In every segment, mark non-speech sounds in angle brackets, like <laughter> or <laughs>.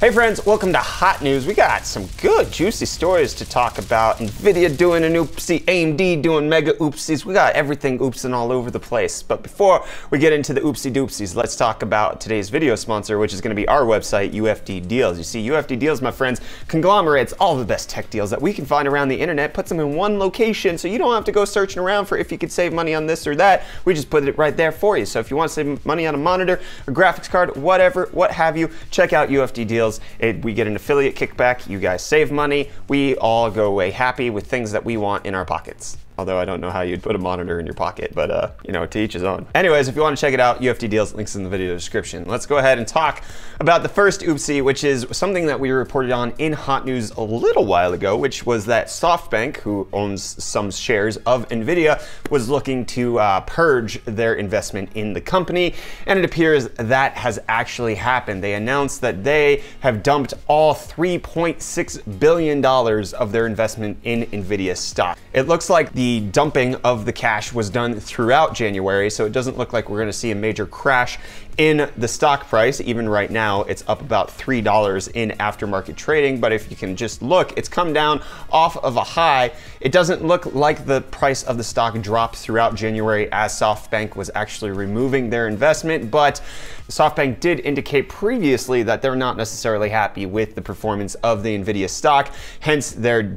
Hey friends, welcome to Hot News. We got some good, juicy stories to talk about. NVIDIA doing an oopsie, AMD doing mega oopsies. We got everything oopsing all over the place. But before we get into the oopsie doopsies, let's talk about today's video sponsor, which is gonna be our website, UFD Deals. You see, UFD Deals, my friends, conglomerates all the best tech deals that we can find around the internet, puts them in one location, so you don't have to go searching around for if you could save money on this or that. We just put it right there for you. So if you want to save money on a monitor, a graphics card, whatever, what have you, check out UFD Deals deals. It, we get an affiliate kickback. You guys save money. We all go away happy with things that we want in our pockets although I don't know how you'd put a monitor in your pocket, but uh, you know, to each his own. Anyways, if you want to check it out, UFD Deals, links in the video description. Let's go ahead and talk about the first oopsie, which is something that we reported on in Hot News a little while ago, which was that SoftBank, who owns some shares of NVIDIA, was looking to uh, purge their investment in the company, and it appears that has actually happened. They announced that they have dumped all $3.6 billion of their investment in NVIDIA stock. It looks like the dumping of the cash was done throughout January, so it doesn't look like we're going to see a major crash in the stock price. Even right now, it's up about $3 in aftermarket trading, but if you can just look, it's come down off of a high. It doesn't look like the price of the stock dropped throughout January as SoftBank was actually removing their investment, but SoftBank did indicate previously that they're not necessarily happy with the performance of the NVIDIA stock, hence they're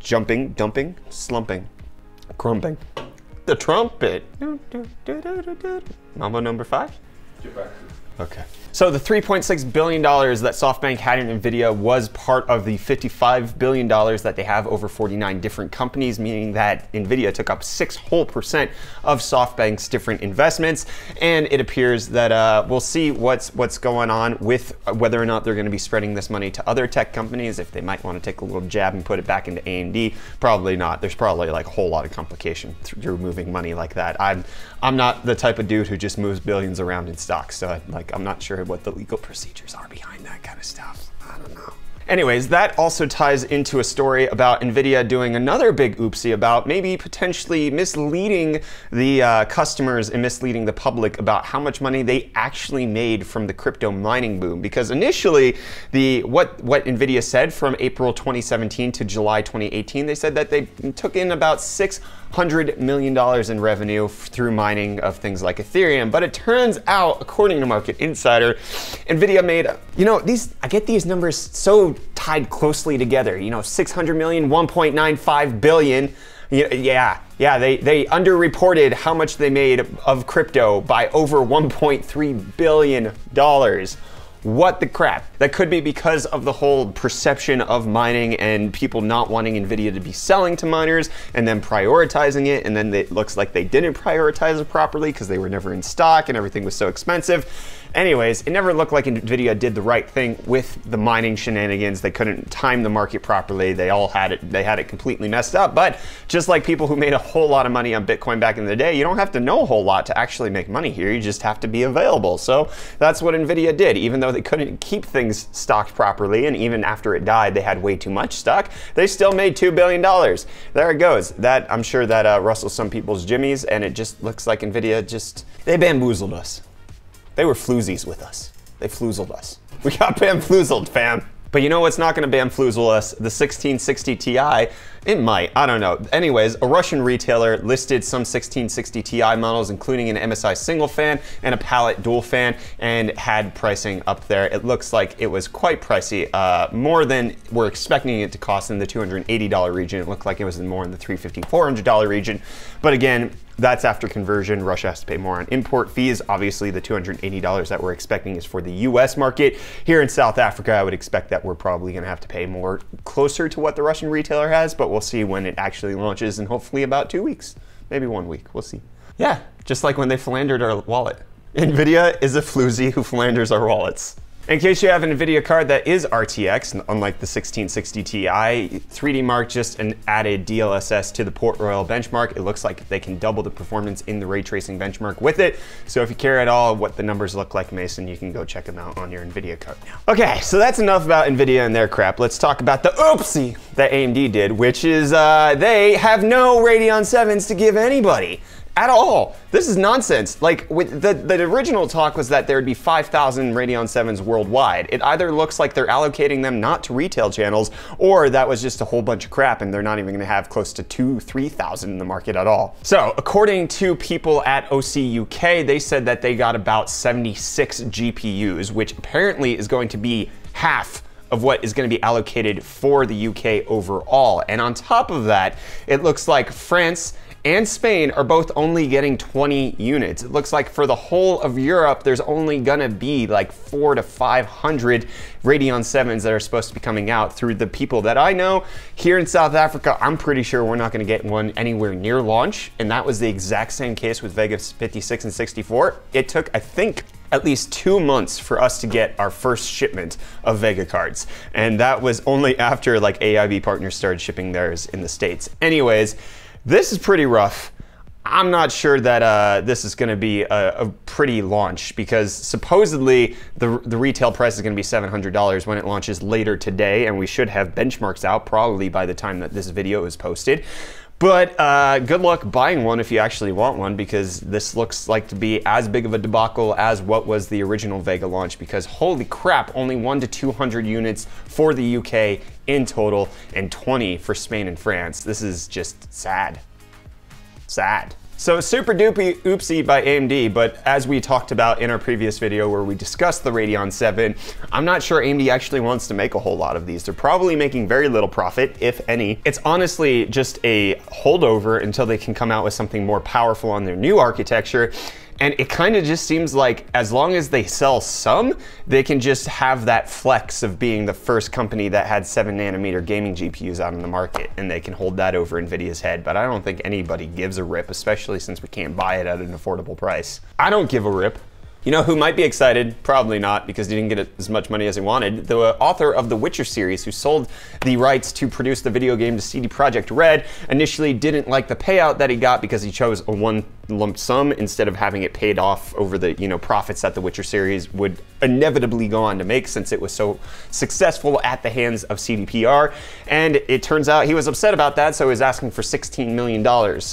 jumping, dumping, slumping. Crumping. The trumpet. Mambo number five? Okay. So the $3.6 billion that SoftBank had in NVIDIA was part of the $55 billion that they have over 49 different companies, meaning that NVIDIA took up six whole percent of SoftBank's different investments. And it appears that uh, we'll see what's what's going on with whether or not they're going to be spreading this money to other tech companies, if they might want to take a little jab and put it back into AMD. Probably not. There's probably like a whole lot of complication through moving money like that. I'm I'm not the type of dude who just moves billions around in stocks, so I, like I'm not sure what the legal procedures are behind that kind of stuff. I don't know. Anyways, that also ties into a story about NVIDIA doing another big oopsie about maybe potentially misleading the uh, customers and misleading the public about how much money they actually made from the crypto mining boom. Because initially, the what, what NVIDIA said from April 2017 to July 2018, they said that they took in about six $100 million in revenue through mining of things like Ethereum. But it turns out, according to Market Insider, NVIDIA made, you know, these, I get these numbers so tied closely together, you know, 600 million, 1.95 billion. Yeah, yeah, they, they underreported how much they made of crypto by over $1.3 billion. What the crap? That could be because of the whole perception of mining and people not wanting NVIDIA to be selling to miners and then prioritizing it. And then it looks like they didn't prioritize it properly because they were never in stock and everything was so expensive. Anyways, it never looked like Nvidia did the right thing with the mining shenanigans. They couldn't time the market properly. They all had it. They had it completely messed up. But just like people who made a whole lot of money on Bitcoin back in the day, you don't have to know a whole lot to actually make money here. You just have to be available. So that's what Nvidia did. Even though they couldn't keep things stocked properly, and even after it died, they had way too much stock. They still made two billion dollars. There it goes. That I'm sure that uh, rustles some people's jimmies, and it just looks like Nvidia just they bamboozled us. They were floozies with us. They floozled us. We got <laughs> bamfloozled, fam. But you know what's not gonna bamfloozle us? The 1660 Ti. It might, I don't know. Anyways, a Russian retailer listed some 1660 Ti models, including an MSI single fan and a Palit dual fan, and had pricing up there. It looks like it was quite pricey, uh, more than we're expecting it to cost in the $280 region. It looked like it was more in the $350, $400 region. But again, that's after conversion. Russia has to pay more on import fees. Obviously, the $280 that we're expecting is for the US market. Here in South Africa, I would expect that we're probably going to have to pay more closer to what the Russian retailer has, but we'll see when it actually launches in hopefully about two weeks, maybe one week. We'll see. Yeah, just like when they philandered our wallet. NVIDIA is a floozy who philanders our wallets. In case you have an NVIDIA card that is RTX, unlike the 1660 Ti, 3D Mark just an added DLSS to the Port Royal benchmark. It looks like they can double the performance in the ray tracing benchmark with it. So if you care at all what the numbers look like, Mason, you can go check them out on your NVIDIA card now. Okay, so that's enough about NVIDIA and their crap. Let's talk about the oopsie that AMD did, which is uh, they have no Radeon 7s to give anybody. At all. This is nonsense. Like with the the original talk was that there would be 5,000 Radeon 7s worldwide. It either looks like they're allocating them not to retail channels, or that was just a whole bunch of crap, and they're not even going to have close to two, 3,000 in the market at all. So according to people at OC UK, they said that they got about 76 GPUs, which apparently is going to be half of what is going to be allocated for the UK overall. And on top of that, it looks like France and Spain are both only getting 20 units. It looks like for the whole of Europe, there's only gonna be like four to 500 Radeon 7s that are supposed to be coming out through the people that I know. Here in South Africa, I'm pretty sure we're not gonna get one anywhere near launch. And that was the exact same case with Vega 56 and 64. It took, I think, at least two months for us to get our first shipment of Vega cards. And that was only after like AIB partners started shipping theirs in the States. Anyways, this is pretty rough. I'm not sure that uh, this is going to be a, a, pretty launch because supposedly the, the retail price is going to be $700 when it launches later today, and we should have benchmarks out probably by the time that this video is posted. But uh, good luck buying one if you actually want one because this looks like to be as big of a debacle as what was the original Vega launch because holy crap, only one to 200 units for the UK in total and 20 for Spain and France. This is just sad. Sad. So super doopy oopsie by AMD, but as we talked about in our previous video where we discussed the Radeon 7, I'm not sure AMD actually wants to make a whole lot of these. They're probably making very little profit, if any. It's honestly just a holdover until they can come out with something more powerful on their new architecture. And it kind of just seems like as long as they sell some, they can just have that flex of being the first company that had seven nanometer gaming GPUs out in the market, and they can hold that over NVIDIA's head. But I don't think anybody gives a rip, especially since we can't buy it at an affordable price. I don't give a rip. You know who might be excited? Probably not, because he didn't get as much money as he wanted. The author of the Witcher series, who sold the rights to produce the video game to CD Projekt Red, initially didn't like the payout that he got because he chose a one lump sum instead of having it paid off over the you know profits that the Witcher series would inevitably go on to make since it was so successful at the hands of CDPR. And it turns out he was upset about that, so he was asking for $16 million.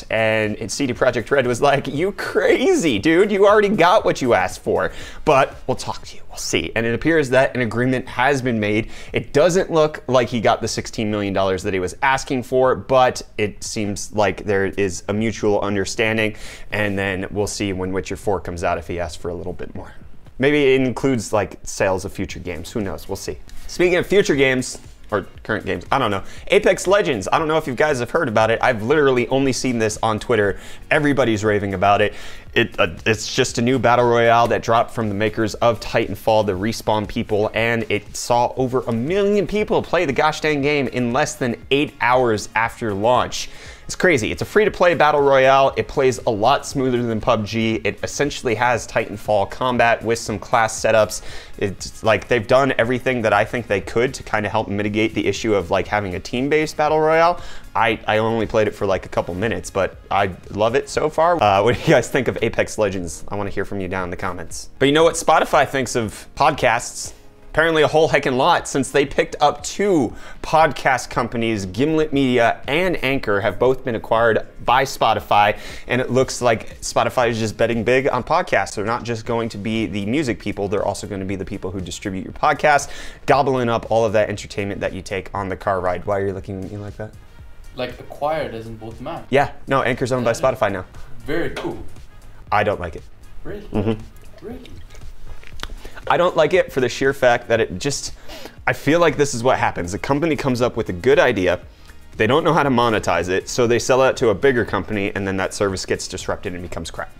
And CD Projekt Red was like, you crazy, dude, you already got what you asked for. But we'll talk to you, we'll see. And it appears that an agreement has been made. It doesn't look like he got the $16 million that he was asking for, but it seems like there is a mutual understanding and then we'll see when Witcher 4 comes out if he asks for a little bit more. Maybe it includes like sales of future games. Who knows? We'll see. Speaking of future games, or current games. I don't know. Apex Legends. I don't know if you guys have heard about it. I've literally only seen this on Twitter. Everybody's raving about it. It, uh, it's just a new battle royale that dropped from the makers of Titanfall, the Respawn people, and it saw over a million people play the gosh dang game in less than eight hours after launch. It's crazy. It's a free to play battle royale. It plays a lot smoother than PUBG. It essentially has Titanfall combat with some class setups. It's like they've done everything that I think they could to kind of help mitigate the issue of like having a team based battle royale. I, I only played it for like a couple minutes, but I love it so far. Uh, <laughs> what do you guys think of Apex Legends? I want to hear from you down in the comments. But you know what Spotify thinks of podcasts? Apparently a whole heckin' lot since they picked up two podcast companies, Gimlet Media and Anchor, have both been acquired by Spotify. And it looks like Spotify is just betting big on podcasts. They're not just going to be the music people, they're also going to be the people who distribute your podcast, gobbling up all of that entertainment that you take on the car ride. Why are you looking at me like that? Like acquired as in both out. Yeah, no, Anchor's owned by Spotify now. Very cool. I don't like it. Really? Mm-hmm. Really? I don't like it for the sheer fact that it just, I feel like this is what happens. The company comes up with a good idea, they don't know how to monetize it, so they sell it to a bigger company, and then that service gets disrupted and becomes crap.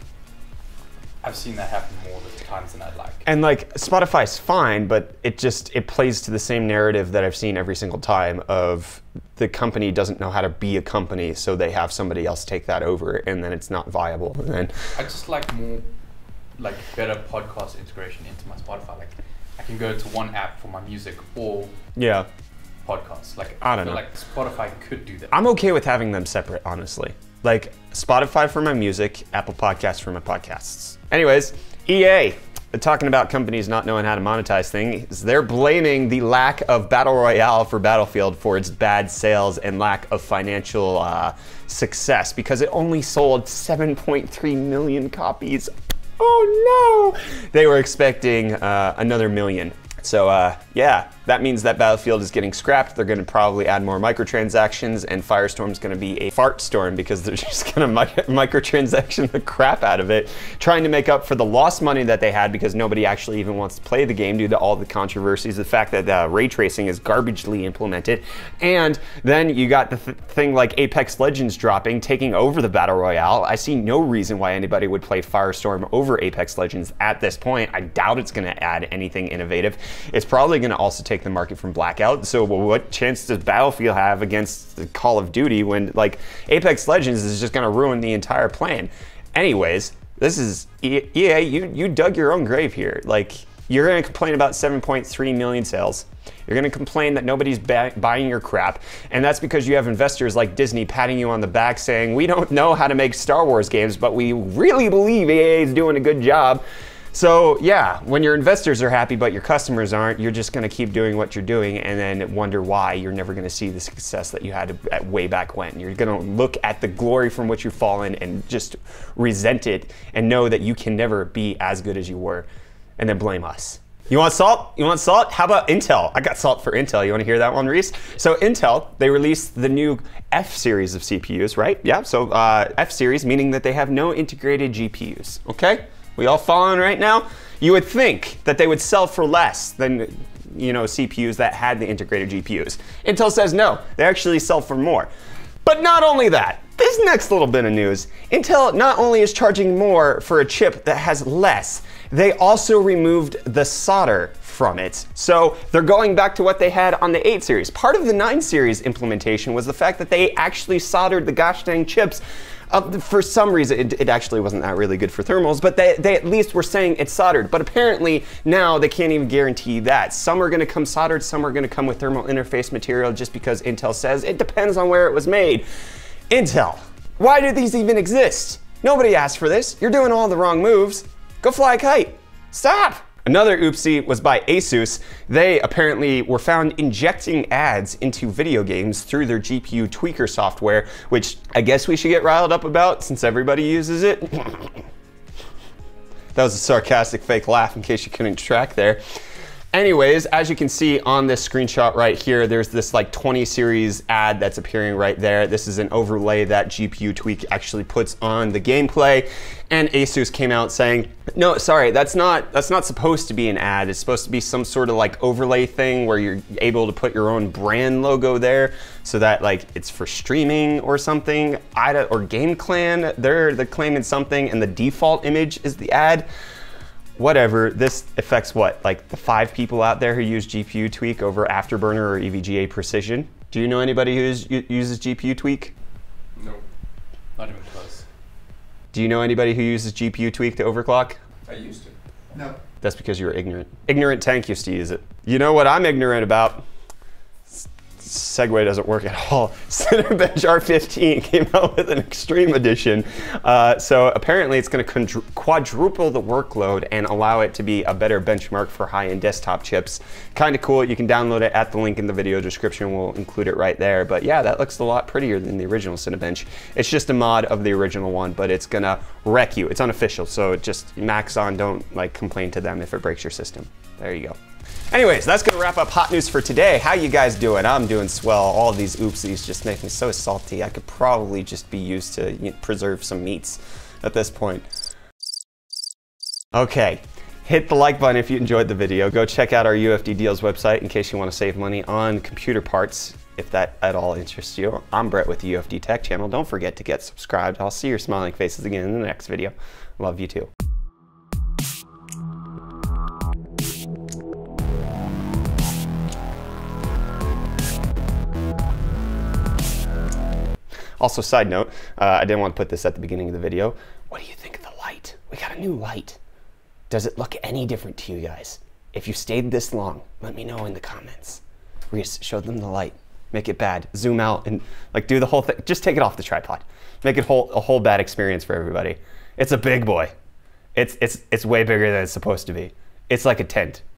I've seen that happen more times than I'd like. And like Spotify's fine, but it just it plays to the same narrative that I've seen every single time of the company doesn't know how to be a company, so they have somebody else take that over, and then it's not viable. And then I just like more like better podcast integration into my Spotify. Like I can go to one app for my music or yeah podcasts. Like I don't know. Like Spotify could do that. I'm okay with having them separate, honestly. Like Spotify for my music, Apple Podcasts for my podcasts. Anyways, EA talking about companies not knowing how to monetize things, they're blaming the lack of Battle Royale for Battlefield for its bad sales and lack of financial uh, success because it only sold 7.3 million copies. Oh no! They were expecting uh, another million. So uh, yeah, that means that Battlefield is getting scrapped. They're going to probably add more microtransactions, and Firestorm's going to be a fart storm because they're <laughs> just going to mi microtransaction the crap out of it, trying to make up for the lost money that they had because nobody actually even wants to play the game due to all the controversies, the fact that uh, ray tracing is garbagely implemented, and then you got the th thing like Apex Legends dropping, taking over the battle royale. I see no reason why anybody would play Firestorm over Apex Legends at this point. I doubt it's going to add anything innovative. It's probably going to also take the market from Blackout. So what chance does Battlefield have against the Call of Duty when like Apex Legends is just going to ruin the entire plan? Anyways, this is EA. You you dug your own grave here. Like you're going to complain about 7.3 million sales. You're going to complain that nobody's buying your crap. And that's because you have investors like Disney patting you on the back saying, We don't know how to make Star Wars games, but we really believe EA is doing a good job. So yeah, when your investors are happy but your customers aren't, you're just going to keep doing what you're doing and then wonder why you're never going to see the success that you had at way back when. You're going to look at the glory from which you've fallen and just resent it and know that you can never be as good as you were and then blame us. You want salt? You want salt? How about Intel? I got salt for Intel. You want to hear that one, Reese? So Intel, they released the new F series of CPUs, right? Yeah, so uh, F series, meaning that they have no integrated GPUs, okay? We all following right now? You would think that they would sell for less than you know CPUs that had the integrated GPUs. Intel says no, they actually sell for more. But not only that, this next little bit of news, Intel not only is charging more for a chip that has less, they also removed the solder from it. So they're going back to what they had on the 8 series. Part of the 9 series implementation was the fact that they actually soldered the gosh dang chips uh, for some reason, it, it, actually wasn't that really good for thermals, but they, they at least were saying it's soldered. But apparently now they can't even guarantee that. Some are going to come soldered, some are going to come with thermal interface material just because Intel says it depends on where it was made. Intel, why do these even exist? Nobody asked for this. You're doing all the wrong moves. Go fly a kite. Stop. Another oopsie was by Asus. They apparently were found injecting ads into video games through their GPU tweaker software, which I guess we should get riled up about since everybody uses it. <laughs> that was a sarcastic fake laugh in case you couldn't track there. Anyways, as you can see on this screenshot right here, there's this like 20 series ad that's appearing right there. This is an overlay that GPU Tweak actually puts on the gameplay. And Asus came out saying, no, sorry, that's not that's not supposed to be an ad. It's supposed to be some sort of like overlay thing where you're able to put your own brand logo there so that like it's for streaming or something. IDA or Game Clan, they're, they're claiming something and the default image is the ad whatever, this affects what? Like the five people out there who use GPU Tweak over Afterburner or EVGA Precision? Do you know anybody who uses GPU Tweak? No, not even close. Do you know anybody who uses GPU Tweak to overclock? I used to. No. That's because you were ignorant. Ignorant Tank used to use it. You know what I'm ignorant about? Segue doesn't work at all. <laughs> Cinebench R15 came out with an extreme edition. Uh, so apparently it's going to quadruple the workload and allow it to be a better benchmark for high-end desktop chips. Kind of cool. You can download it at the link in the video description. We'll include it right there. But yeah, that looks a lot prettier than the original Cinebench. It's just a mod of the original one, but it's going to wreck you. It's unofficial, so just max on, don't like complain to them if it breaks your system. There you go. Anyways, that's gonna wrap up hot news for today. How you guys doing? I'm doing swell. All these oopsies just make me so salty. I could probably just be used to preserve some meats at this point. Okay, hit the like button if you enjoyed the video. Go check out our UFD Deals website in case you want to save money on computer parts, if that at all interests you. I'm Brett with the UFD Tech channel. Don't forget to get subscribed. I'll see your smiling faces again in the next video. Love you too. Also, side note, uh, I didn't want to put this at the beginning of the video. What do you think of the light? We got a new light. Does it look any different to you guys? If you stayed this long, let me know in the comments. Reese, show them the light. Make it bad. Zoom out and like do the whole thing. Just take it off the tripod. Make it whole, a whole bad experience for everybody. It's a big boy. It's it's it's way bigger than it's supposed to be. It's like a tent.